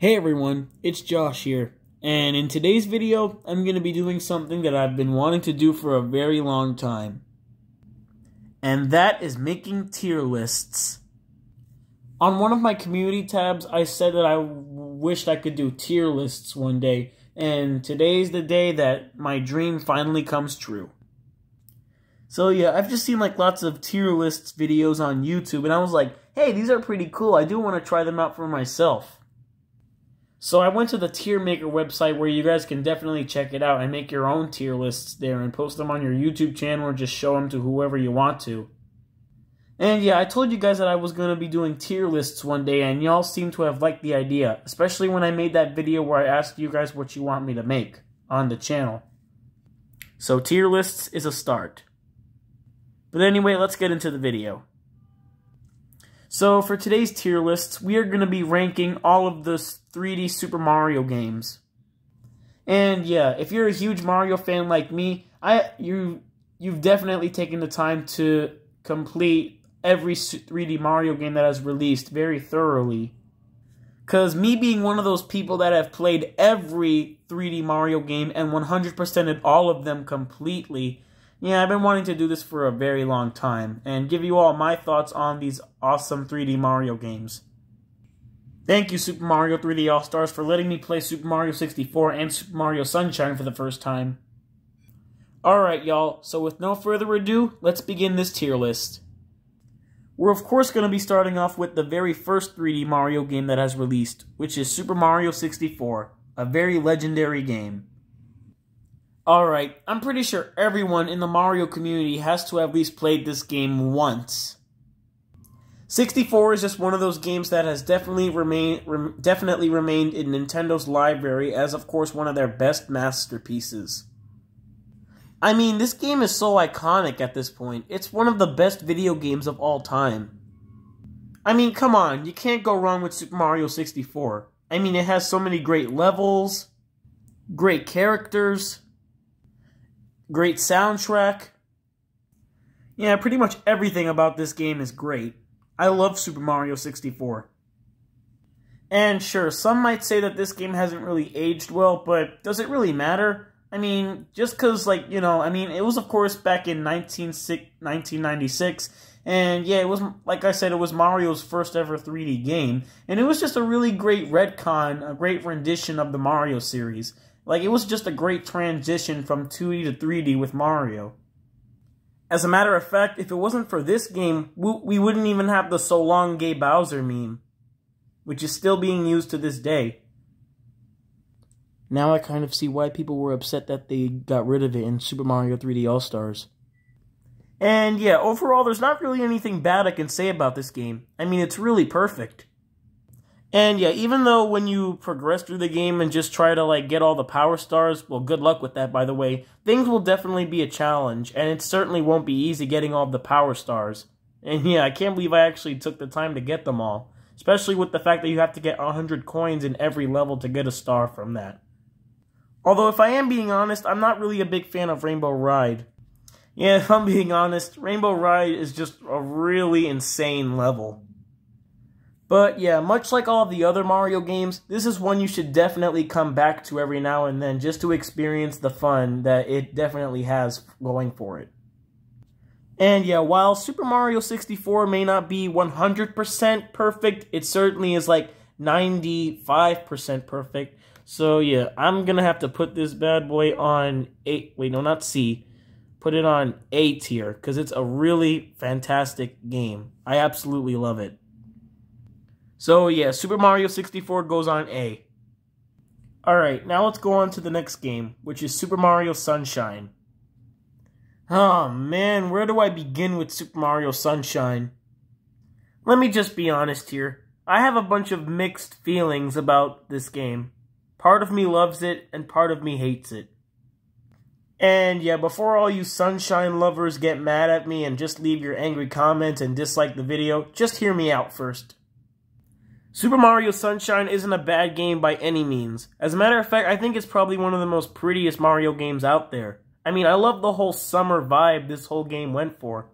Hey everyone, it's Josh here, and in today's video, I'm going to be doing something that I've been wanting to do for a very long time. And that is making tier lists. On one of my community tabs, I said that I wished I could do tier lists one day, and today's the day that my dream finally comes true. So yeah, I've just seen like lots of tier lists videos on YouTube, and I was like, hey, these are pretty cool, I do want to try them out for myself. So I went to the tier maker website where you guys can definitely check it out and make your own tier lists there and post them on your YouTube channel or just show them to whoever you want to. And yeah, I told you guys that I was going to be doing tier lists one day and y'all seem to have liked the idea, especially when I made that video where I asked you guys what you want me to make on the channel. So tier lists is a start. But anyway, let's get into the video. So for today's tier lists, we are going to be ranking all of the 3D Super Mario games. And yeah, if you're a huge Mario fan like me, I you you've definitely taken the time to complete every 3D Mario game that has released very thoroughly. Cause me being one of those people that have played every 3D Mario game and 100%ed all of them completely, yeah, I've been wanting to do this for a very long time and give you all my thoughts on these awesome 3D Mario games. Thank you, Super Mario 3D All-Stars, for letting me play Super Mario 64 and Super Mario Sunshine for the first time. Alright, y'all, so with no further ado, let's begin this tier list. We're of course going to be starting off with the very first 3D Mario game that has released, which is Super Mario 64, a very legendary game. Alright, I'm pretty sure everyone in the Mario community has to at least played this game once. 64 is just one of those games that has definitely remained re definitely remained in Nintendo's library as of course one of their best masterpieces. I mean, this game is so iconic at this point. It's one of the best video games of all time. I mean, come on, you can't go wrong with Super Mario 64. I mean, it has so many great levels, great characters, great soundtrack. Yeah, pretty much everything about this game is great. I love Super Mario 64. And sure, some might say that this game hasn't really aged well, but does it really matter? I mean, just because, like, you know, I mean, it was, of course, back in 19, 1996, and yeah, it was, like I said, it was Mario's first ever 3D game, and it was just a really great retcon, a great rendition of the Mario series. Like, it was just a great transition from 2D to 3D with Mario. As a matter of fact, if it wasn't for this game, we wouldn't even have the So Long Gay Bowser meme, which is still being used to this day. Now I kind of see why people were upset that they got rid of it in Super Mario 3D All-Stars. And yeah, overall, there's not really anything bad I can say about this game. I mean, it's really perfect. And yeah, even though when you progress through the game and just try to like get all the power stars, well, good luck with that, by the way. Things will definitely be a challenge, and it certainly won't be easy getting all the power stars. And yeah, I can't believe I actually took the time to get them all. Especially with the fact that you have to get 100 coins in every level to get a star from that. Although, if I am being honest, I'm not really a big fan of Rainbow Ride. Yeah, if I'm being honest, Rainbow Ride is just a really insane level. But yeah, much like all the other Mario games, this is one you should definitely come back to every now and then just to experience the fun that it definitely has going for it. And yeah, while Super Mario 64 may not be 100% perfect, it certainly is like 95% perfect. So yeah, I'm gonna have to put this bad boy on 8, wait, no, not C. Put it on A tier, because it's a really fantastic game. I absolutely love it. So yeah, Super Mario 64 goes on A. Alright, now let's go on to the next game, which is Super Mario Sunshine. Oh man, where do I begin with Super Mario Sunshine? Let me just be honest here. I have a bunch of mixed feelings about this game. Part of me loves it, and part of me hates it. And yeah, before all you Sunshine lovers get mad at me and just leave your angry comments and dislike the video, just hear me out first. Super Mario Sunshine isn't a bad game by any means. As a matter of fact, I think it's probably one of the most prettiest Mario games out there. I mean, I love the whole summer vibe this whole game went for.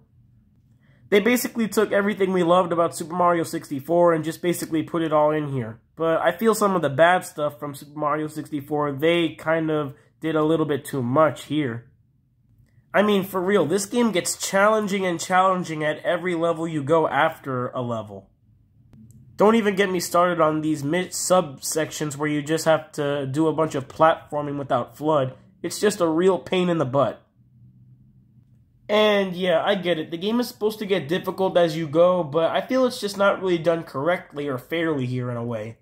They basically took everything we loved about Super Mario 64 and just basically put it all in here. but I feel some of the bad stuff from Super Mario 64, they kind of did a little bit too much here. I mean, for real, this game gets challenging and challenging at every level you go after a level. Don't even get me started on these mid subsections where you just have to do a bunch of platforming without FLUDD. It's just a real pain in the butt. And yeah, I get it. The game is supposed to get difficult as you go, but I feel it's just not really done correctly or fairly here in a way.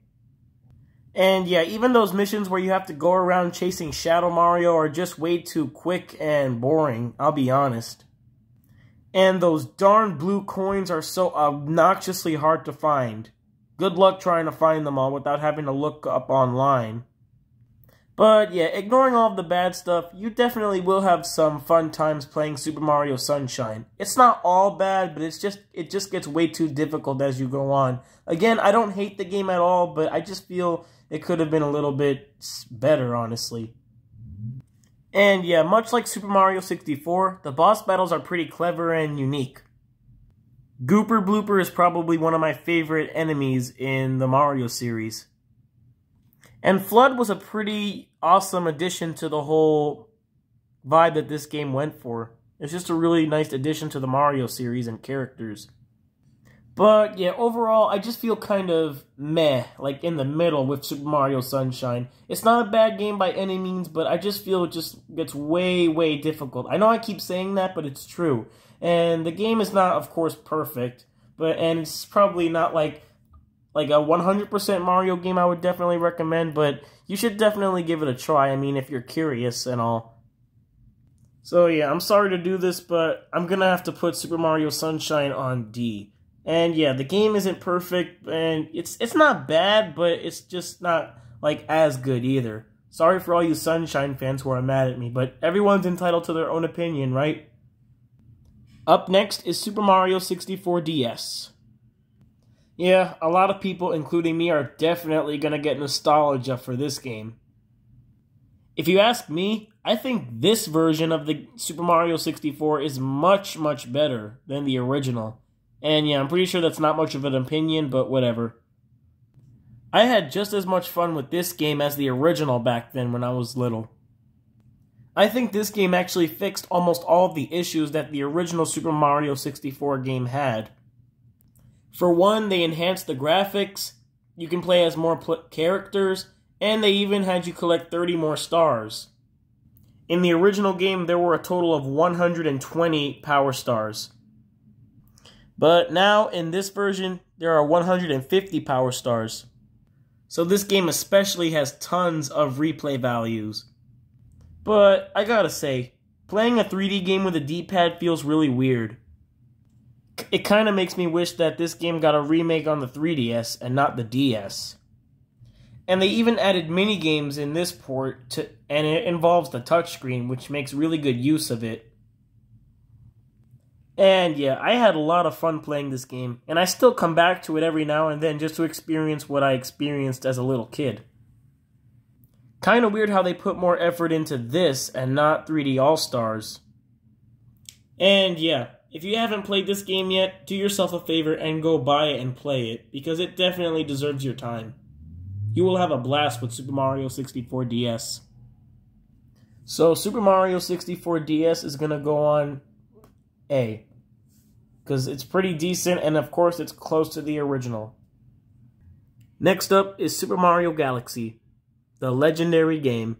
And yeah, even those missions where you have to go around chasing Shadow Mario are just way too quick and boring, I'll be honest. And those darn blue coins are so obnoxiously hard to find. Good luck trying to find them all without having to look up online. But yeah, ignoring all of the bad stuff, you definitely will have some fun times playing Super Mario Sunshine. It's not all bad, but it's just it just gets way too difficult as you go on. Again, I don't hate the game at all, but I just feel it could have been a little bit better, honestly. And yeah, much like Super Mario 64, the boss battles are pretty clever and unique. Gooper Blooper is probably one of my favorite enemies in the Mario series. And FLUDD was a pretty awesome addition to the whole vibe that this game went for. It's just a really nice addition to the Mario series and characters. But yeah, overall, I just feel kind of meh, like in the middle with Super Mario Sunshine. It's not a bad game by any means, but I just feel it just gets way, way difficult. I know I keep saying that, but it's true. And the game is not, of course, perfect, but and it's probably not like like a 100% Mario game I would definitely recommend, but you should definitely give it a try. I mean, if you're curious and all. So yeah, I'm sorry to do this, but I'm gonna have to put Super Mario Sunshine on D. And yeah, the game isn't perfect, and it's it's not bad, but it's just not like as good either. Sorry for all you Sunshine fans who are mad at me, but everyone's entitled to their own opinion, right? Up next is Super Mario 64 DS. Yeah, a lot of people, including me, are definitely gonna get nostalgia for this game. If you ask me, I think this version of the Super Mario 64 is much, much better than the original. And yeah, I'm pretty sure that's not much of an opinion, but whatever. I had just as much fun with this game as the original back then when I was little. I think this game actually fixed almost all of the issues that the original Super Mario 64 game had. For one, they enhanced the graphics, you can play as more characters, and they even had you collect 30 more stars. In the original game, there were a total of 120 power stars. But now, in this version, there are 150 power stars. So this game especially has tons of replay values. But I gotta say, playing a 3D game with a D-pad feels really weird. It kind of makes me wish that this game got a remake on the 3DS and not the DS. And they even added mini games in this port to and it involves the touchscreen, which makes really good use of it. And yeah, I had a lot of fun playing this game, and I still come back to it every now and then just to experience what I experienced as a little kid. Kind of weird how they put more effort into this and not 3D All Stars. And yeah, if you haven't played this game yet, do yourself a favor and go buy it and play it, because it definitely deserves your time. You will have a blast with Super Mario 64 DS. So, Super Mario 64 DS is to go on a. Because it's pretty decent, and of course, it's close to the original. Next up is Super Mario Galaxy, the legendary game.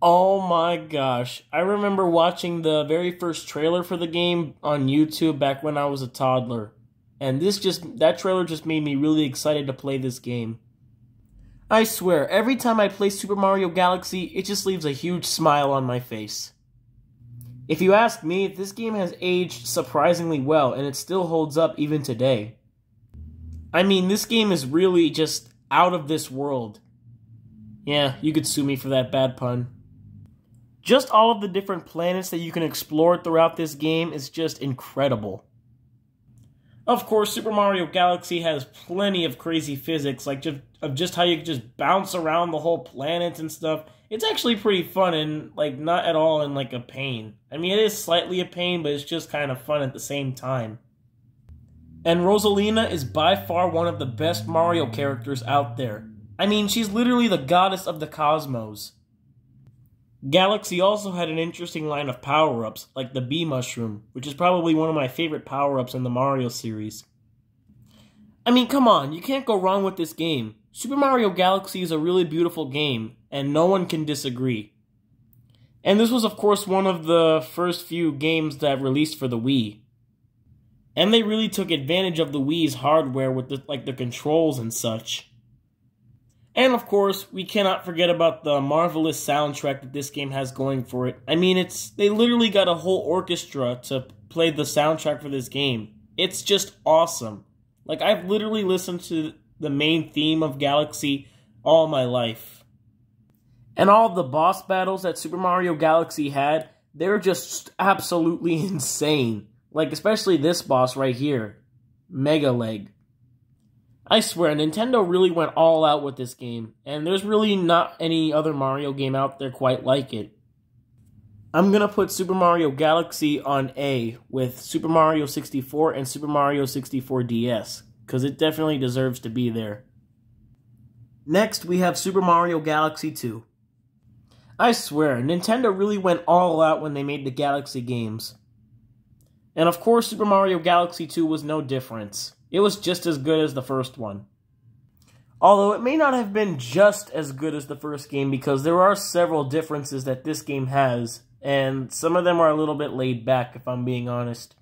Oh my gosh. I remember watching the very first trailer for the game on YouTube back when I was a toddler. And this just, that trailer just made me really excited to play this game. I swear, every time I play Super Mario Galaxy, it just leaves a huge smile on my face. If you ask me, this game has aged surprisingly well, and it still holds up even today. I mean, this game is really just out of this world. Yeah, you could sue me for that bad pun. Just all of the different planets that you can explore throughout this game is just incredible. Of course, Super Mario Galaxy has plenty of crazy physics, like just of just how you just bounce around the whole planet and stuff. It's actually pretty fun and like not at all in like a pain. I mean, it is slightly a pain, but it's just kind of fun at the same time. And Rosalina is by far one of the best Mario characters out there. I mean, she's literally the goddess of the cosmos. Galaxy also had an interesting line of power ups, like the Bee Mushroom, which is probably one of my favorite power ups in the Mario series. I mean, come on, you can't go wrong with this game. Super Mario Galaxy is a really beautiful game, and no one can disagree. And this was, of course, one of the first few games that released for the Wii. And they really took advantage of the Wii's hardware with the, like the controls and such. And of course, we cannot forget about the marvelous soundtrack that this game has going for it. I mean, it's they literally got a whole orchestra to play the soundtrack for this game. It's just awesome. Like I've literally listened to the main theme of Galaxy all my life. And all the boss battles that Super Mario Galaxy had, they're just absolutely insane. Like, especially this boss right here, Mega Leg. I swear, Nintendo really went all out with this game, and there's really not any other Mario game out there quite like it. I'm gonna put Super Mario Galaxy on A with Super Mario 64 and Super Mario 64 DS, because it definitely deserves to be there. Next, we have Super Mario Galaxy 2. I swear, Nintendo really went all out when they made the Galaxy games. And of course, Super Mario Galaxy 2 was no difference. It was just as good as the first one. Although it may not have been just as good as the first game because there are several differences that this game has, and some of them are a little bit laid back if I'm being honest.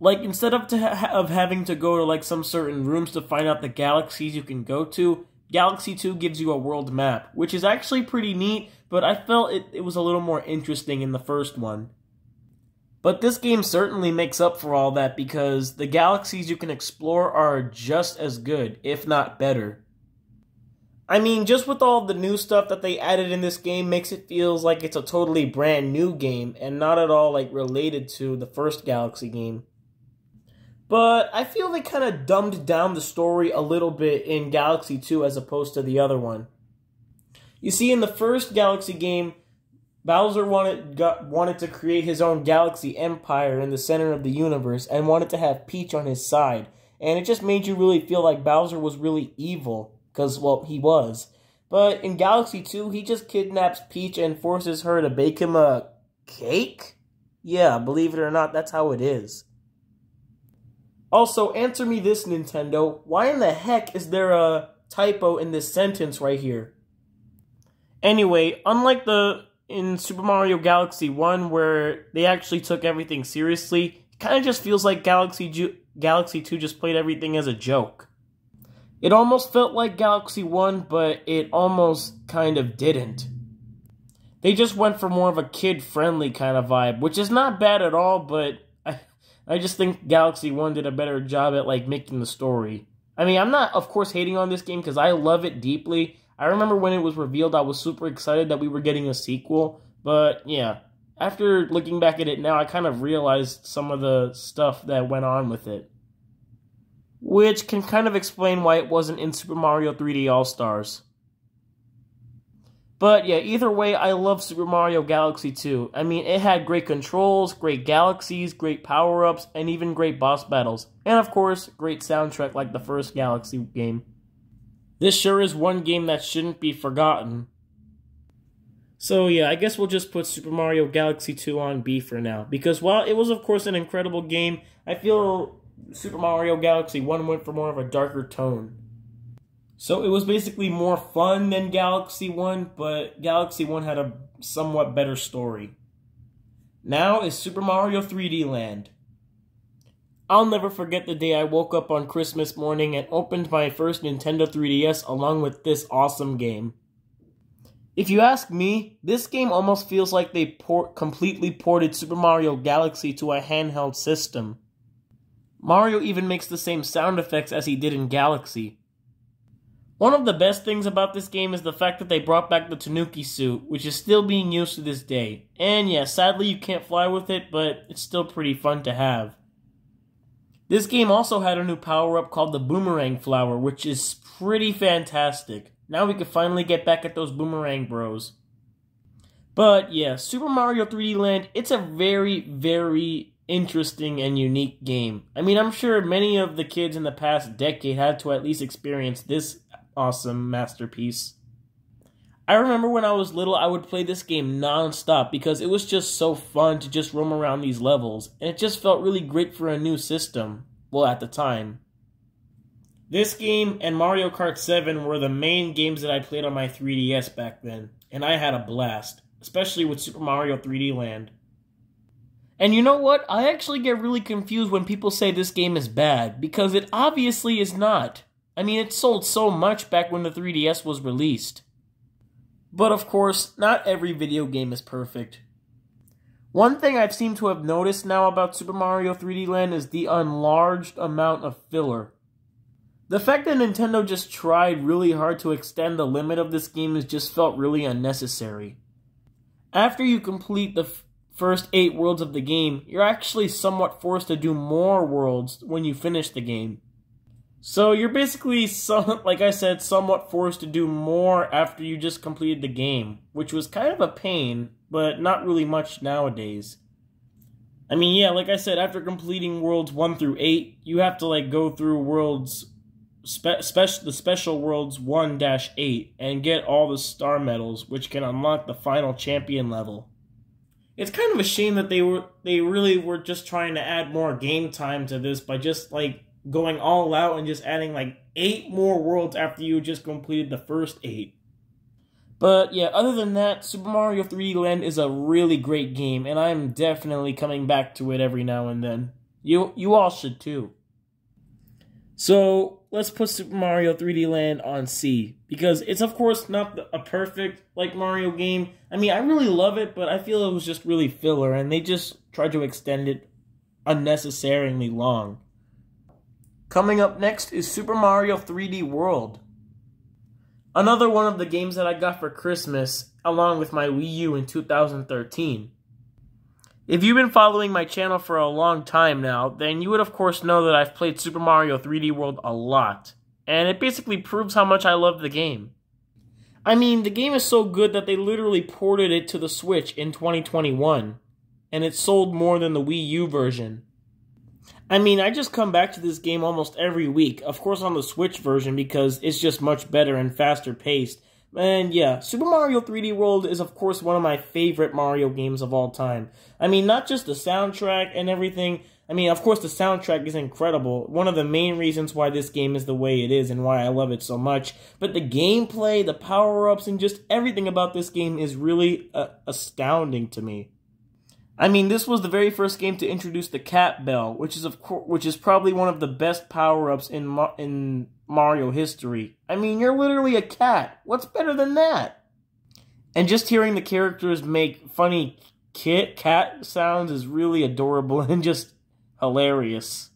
Like instead of ha of having to go to like some certain rooms to find out the galaxies you can go to, Galaxy 2 gives you a world map, which is actually pretty neat, but I felt it, it was a little more interesting in the first one. But this game certainly makes up for all that because the galaxies you can explore are just as good, if not better. I mean, just with all the new stuff that they added in this game makes it feels like it's a totally brand new game and not at all like related to the first Galaxy game. But I feel they kind of dumbed down the story a little bit in Galaxy 2 as opposed to the other one. You see, in the first Galaxy game, Bowser wanted got, wanted to create his own galaxy empire in the center of the universe and wanted to have Peach on his side. And it just made you really feel like Bowser was really evil because well, he was. But in Galaxy 2, he just kidnaps Peach and forces her to bake him a cake? Yeah, believe it or not, that's how it is. Also, answer me this, Nintendo. Why in the heck is there a typo in this sentence right here? Anyway, unlike the in Super Mario Galaxy 1 where they actually took everything seriously, it kind of just feels like Galaxy Ju Galaxy 2 just played everything as a joke. It almost felt like Galaxy 1, but it almost kind of didn't. They just went for more of a kid-friendly kind of vibe, which is not bad at all, but I just think Galaxy 1 did a better job at, like, making the story. I mean, I'm not, of course, hating on this game because I love it deeply, I remember when it was revealed, I was super excited that we were getting a sequel. But yeah, after looking back at it now, I kind of realized some of the stuff that went on with it. Which can kind of explain why it wasn't in Super Mario 3D All Stars. But yeah, either way, I love Super Mario Galaxy 2. I mean, it had great controls, great galaxies, great power ups, and even great boss battles. And of course, great soundtrack like the first Galaxy game. This sure is one game that shouldn't be forgotten. So yeah, I guess we'll just put Super Mario Galaxy 2 on B for now. Because while it was of course an incredible game, I feel Super Mario Galaxy 1 went for more of a darker tone. So it was basically more fun than Galaxy 1, but Galaxy 1 had a somewhat better story. Now is Super Mario 3D Land. I'll never forget the day I woke up on Christmas morning and opened my first Nintendo 3DS along with this awesome game. If you ask me, this game almost feels like they port completely ported Super Mario Galaxy to a handheld system. Mario even makes the same sound effects as he did in Galaxy. One of the best things about this game is the fact that they brought back the Tanuki suit, which is still being used to this day. And yeah, sadly you can't fly with it, but it's still pretty fun to have. This game also had a new power-up called the Boomerang Flower, which is pretty fantastic. Now we can finally get back at those Boomerang Bros. But yeah, Super Mario 3D Land, it's a very, very interesting and unique game. I mean, I'm sure many of the kids in the past decade had to at least experience this awesome masterpiece. I remember when I was little, I would play this game nonstop because it was just so fun to just roam around these levels, and it just felt really great for a new system. Well, at the time. This game and Mario Kart 7 were the main games that I played on my 3DS back then, and I had a blast, especially with Super Mario 3D Land. And you know what? I actually get really confused when people say this game is bad, because it obviously is not. I mean, it sold so much back when the 3DS was released. But of course, not every video game is perfect. One thing I've seemed to have noticed now about Super Mario 3D Land is the enlarged amount of filler. The fact that Nintendo just tried really hard to extend the limit of this game has just felt really unnecessary. After you complete the first eight worlds of the game, you're actually somewhat forced to do more worlds when you finish the game. So you're basically, some, like I said, somewhat forced to do more after you just completed the game, which was kind of a pain, but not really much nowadays. I mean, yeah, like I said, after completing worlds 1 through 8, you have to like go through worlds spe- special the special worlds 1-8 and get all the star medals which can unlock the final champion level. It's kind of a shame that they were they really were just trying to add more game time to this by just like going all out and just adding like eight more worlds after you just completed the first eight. But yeah, other than that, Super Mario 3D Land is a really great game, and I'm definitely coming back to it every now and then. You you all should too. So let's put Super Mario 3D Land on C because it's of course not a perfect like Mario game. I mean, I really love it, but I feel it was just really filler, and they just tried to extend it unnecessarily long. Coming up next is Super Mario 3D World. Another one of the games that I got for Christmas, along with my Wii U in 2013. If you've been following my channel for a long time now, then you would of course know that I've played Super Mario 3D World a lot, and it basically proves how much I love the game. I mean, the game is so good that they literally ported it to the Switch in 2021, and it sold more than the Wii U version. I mean, I just come back to this game almost every week. Of course, on the Switch version because it's just much better and faster paced. And yeah, Super Mario 3D World is of course one of my favorite Mario games of all time. I mean, not just the soundtrack and everything. I mean, of course the soundtrack is incredible. One of the main reasons why this game is the way it is and why I love it so much. But the gameplay, the power-ups, and just everything about this game is really uh, astounding to me. I mean, this was the very first game to introduce the cat bell, which is of which is probably one of the best power-ups in in Mario history. I mean, you're literally a cat. What's better than that? And just hearing the characters make funny kit cat sounds is really adorable and just hilarious.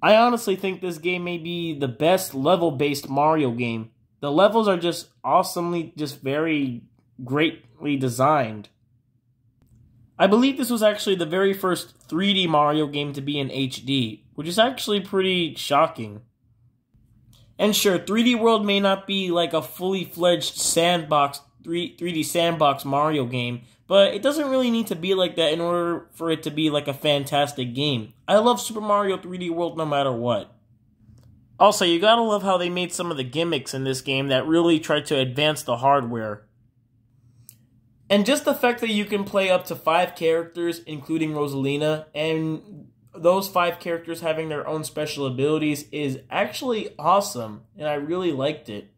I honestly think this game may be the best level-based Mario game. The levels are just awesomely, just very greatly designed. I believe this was actually the very first 3D Mario game to be in HD, which is actually pretty shocking. And sure, 3D World may not be like a fully fledged sandbox 3, 3D sandbox Mario game, but it doesn't really need to be like that in order for it to be like a fantastic game. I love Super Mario 3D World no matter what. Also, you gotta love how they made some of the gimmicks in this game that really tried to advance the hardware. And just the fact that you can play up to five characters, including Rosalina, and those five characters having their own special abilities is actually awesome, and I really liked it.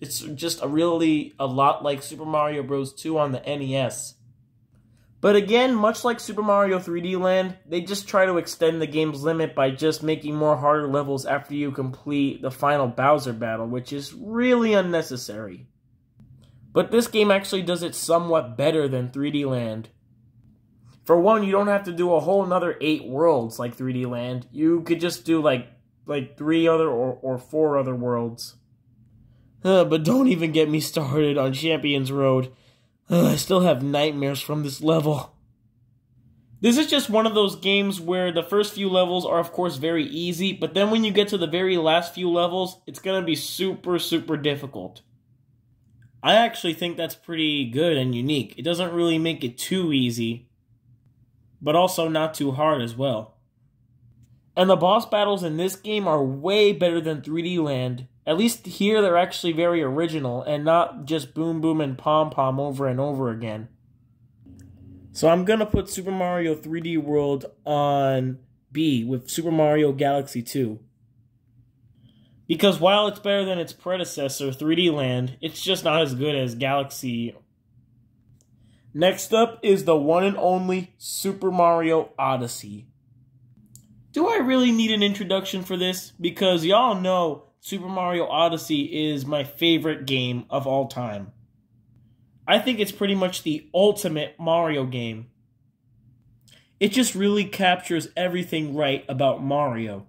It's just a really a lot like Super Mario Bros. 2 on the NES. But again, much like Super Mario 3D Land, they just try to extend the game's limit by just making more harder levels after you complete the final Bowser battle, which is really unnecessary. But this game actually does it somewhat better than 3D Land. For one, you don't have to do a whole another eight worlds like 3D Land. You could just do like like three other or, or four other worlds. Uh, but don't even get me started on Champions Road. Uh, I still have nightmares from this level. This is just one of those games where the first few levels are of course very easy, but then when you get to the very last few levels, it's gonna be super, super difficult. I actually think that's pretty good and unique. It doesn't really make it too easy. but also not too hard as well. And the boss battles in this game are way better than 3D Land. At least here they're actually very original and not just boom boom and pom pom over and over again. So I'm going to put Super Mario 3D World on B with Super Mario Galaxy 2. Because while it's better than its predecessor, 3D Land, it's just not as good as Galaxy. Next up is the one and only Super Mario Odyssey. Do I really need an introduction for this? Because y'all know Super Mario Odyssey is my favorite game of all time. I think it's pretty much the ultimate Mario game. It just really captures everything right about Mario.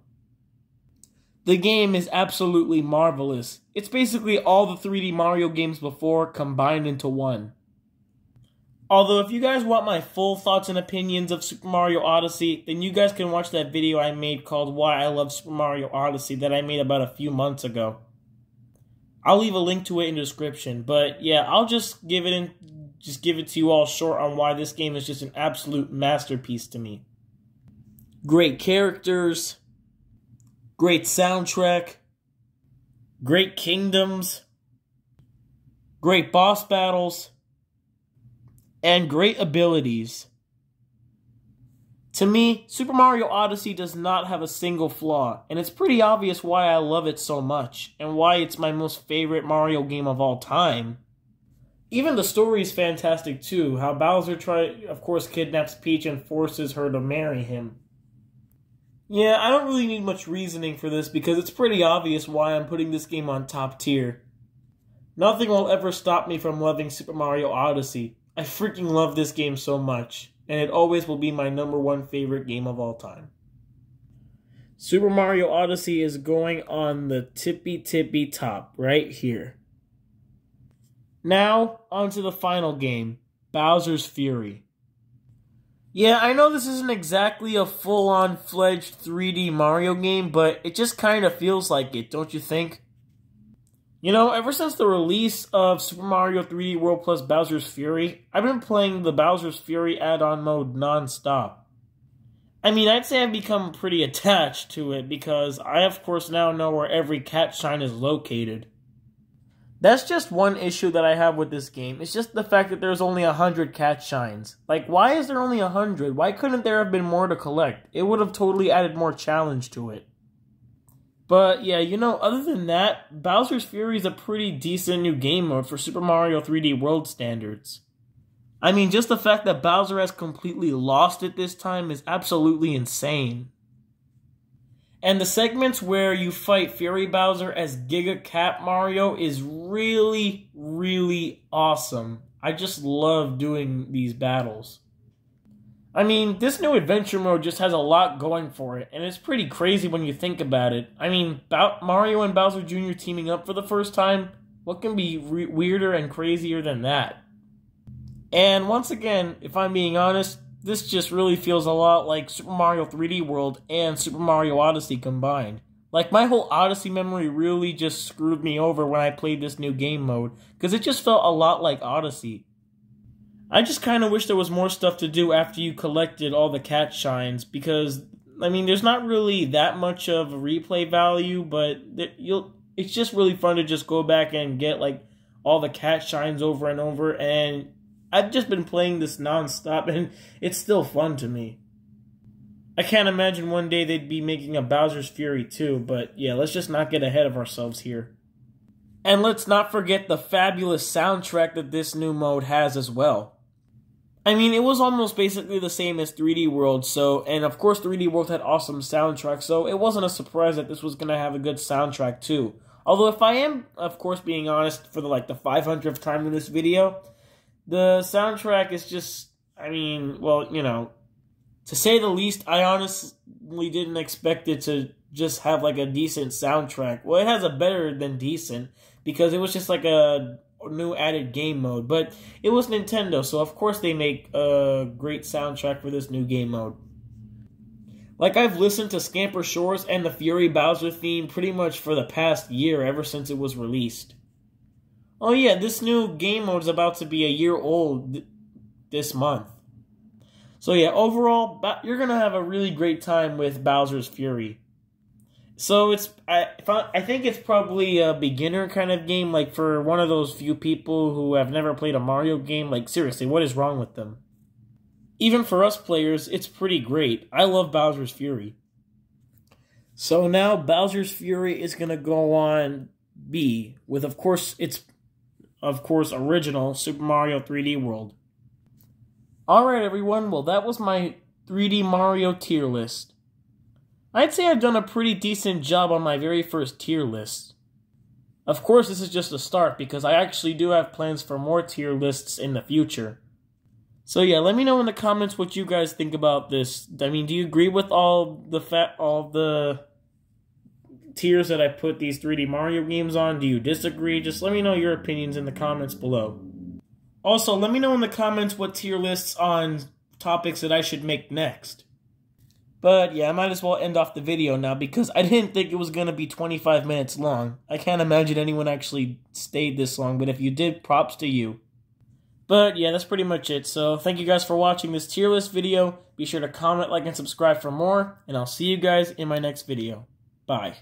The game is absolutely marvelous. It's basically all the 3D Mario games before combined into one. Although, if you guys want my full thoughts and opinions of Super Mario Odyssey, then you guys can watch that video I made called Why I Love Super Mario Odyssey that I made about a few months ago. I'll leave a link to it in the description, but yeah, I'll just give it in, just give it to you all short on why this game is just an absolute masterpiece to me. Great characters, great soundtrack, great kingdoms, great boss battles, and great abilities. To me, Super Mario Odyssey does not have a single flaw, and it's pretty obvious why I love it so much, and why it's my most favorite Mario game of all time. Even the story is fantastic too, how Bowser try of course kidnaps Peach and forces her to marry him. Yeah, I don't really need much reasoning for this because it's pretty obvious why I'm putting this game on top tier. Nothing will ever stop me from loving Super Mario Odyssey. I freaking love this game so much, and it always will be my number one favorite game of all time. Super Mario Odyssey is going on the tippy tippy top right here. Now, on to the final game Bowser's Fury. Yeah, I know this isn't exactly a full on fledged 3D Mario game, but it just kind of feels like it, don't you think? You know, ever since the release of Super Mario 3D World plus Bowser's Fury, I've been playing the Bowser's Fury add-on mode non-stop. I mean, I'd say I've become pretty attached to it because I, of course, now know where every cat shine is located. That's just one issue that I have with this game. It's just the fact that there's only a hundred cat shines. Like, why is there only a hundred? Why couldn't there have been more to collect? It would have totally added more challenge to it. But yeah, you know, other than that, Bowser's Fury is a pretty decent new game mode for Super Mario 3D World standards. I mean, just the fact that Bowser has completely lost it this time is absolutely insane. And the segments where you fight Fury Bowser as Giga Cat Mario is really, really awesome. I just love doing these battles. I mean, this new adventure mode just has a lot going for it, and it's pretty crazy when you think about it. I mean, Mario and Bowser Jr. teaming up for the first time, what can be weirder and crazier than that? And once again, if I'm being honest, this just really feels a lot like Super Mario 3D World and Super Mario Odyssey combined. Like, my whole Odyssey memory really just screwed me over when I played this new game mode, because it just felt a lot like Odyssey. I just kind of wish there was more stuff to do after you collected all the cat shines because I mean, there's not really that much of a replay value, but you'll it's just really fun to just go back and get like all the cat shines over and over and I've just been playing this nonstop and it's still fun to me. I can't imagine one day they'd be making a Bowser's Fury too, but yeah, let's just not get ahead of ourselves here. And let's not forget the fabulous soundtrack that this new mode has as well. I mean, it was almost basically the same as 3D World, so, and of course 3D World had awesome soundtrack, so it wasn't a surprise that this was gonna have a good soundtrack too. Although if I am, of course, being honest, for the, like, the 500th time in this video, the soundtrack is just, I mean, well, you know, to say the least, I honestly didn't expect it to just have, like, a decent soundtrack. Well, it has a better than decent, because it was just like a new added game mode. But it was Nintendo, so of course they make a great soundtrack for this new game mode. Like I've listened to Scamper Shores and the Fury Bowser theme pretty much for the past year, ever since it was released. Oh yeah, this new game mode is about to be a year old th this month. So yeah, overall, you're gonna have a really great time with Bowser's Fury. So it's I I think it's probably a beginner kind of game, like for one of those few people who have never played a Mario game. Like seriously, what is wrong with them? Even for us players, it's pretty great. I love Bowser's Fury. So now Bowser's Fury is gonna go on B with, of course, its of course original Super Mario 3D World. All right, everyone. Well, that was my 3D Mario tier list. I'd say I've done a pretty decent job on my very first tier list. Of course, this is just a start because I actually do have plans for more tier lists in the future. So yeah, let me know in the comments what you guys think about this. I mean, do you agree with all the fat all the tiers that I put these 3D Mario games on? Do you disagree? Just let me know your opinions in the comments below. Also, let me know in the comments what tier lists on topics that I should make next. But yeah, I might as well end off the video now because I didn't think it was going to be 25 minutes long. I can't imagine anyone actually stayed this long, but if you did, props to you. But yeah, that's pretty much it. So thank you guys for watching this tier list video. Be sure to comment, like, and subscribe for more, and I'll see you guys in my next video. Bye.